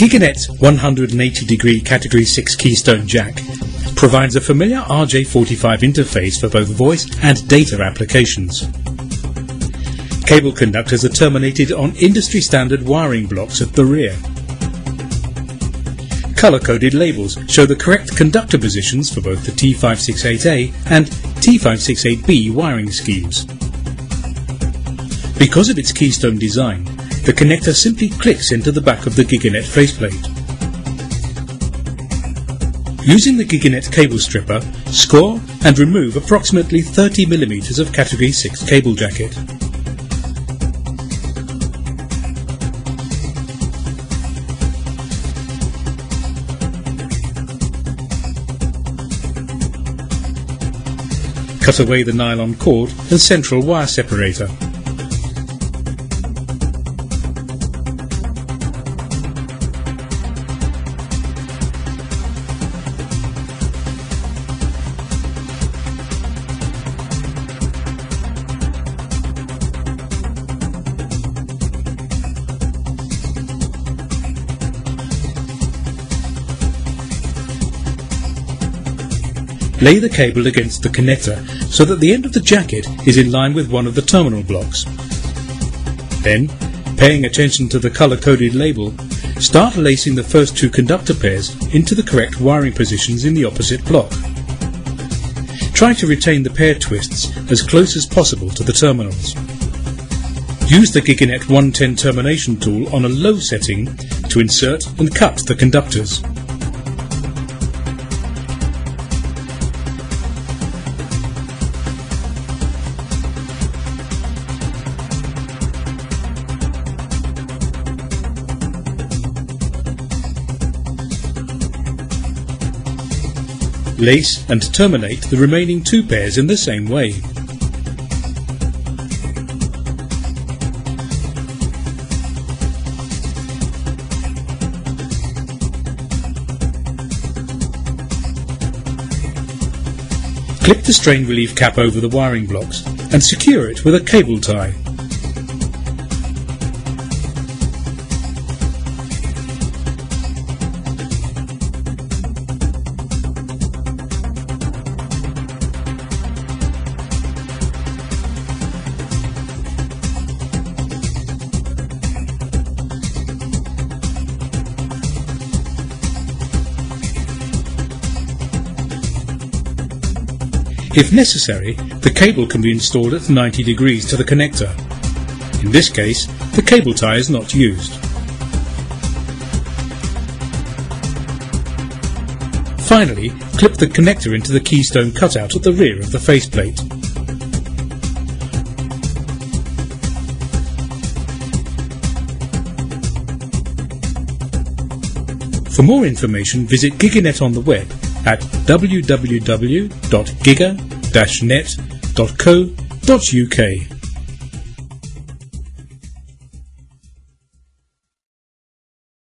Giganet 180 degree Category 6 Keystone Jack provides a familiar RJ45 interface for both voice and data applications. Cable conductors are terminated on industry standard wiring blocks at the rear. Color-coded labels show the correct conductor positions for both the T568A and T568B wiring schemes. Because of its keystone design, the connector simply clicks into the back of the Giganet faceplate. Using the Giganet cable stripper, score and remove approximately 30mm of Category 6 cable jacket. Cut away the nylon cord and central wire separator. Lay the cable against the connector so that the end of the jacket is in line with one of the terminal blocks. Then, paying attention to the color-coded label, start lacing the first two conductor pairs into the correct wiring positions in the opposite block. Try to retain the pair twists as close as possible to the terminals. Use the Giganet 110 termination tool on a low setting to insert and cut the conductors. Lace and terminate the remaining two pairs in the same way. Clip the strain relief cap over the wiring blocks and secure it with a cable tie. If necessary, the cable can be installed at 90 degrees to the connector. In this case, the cable tie is not used. Finally, clip the connector into the keystone cutout at the rear of the faceplate. For more information, visit Giganet on the web at www.giga-net.co.uk.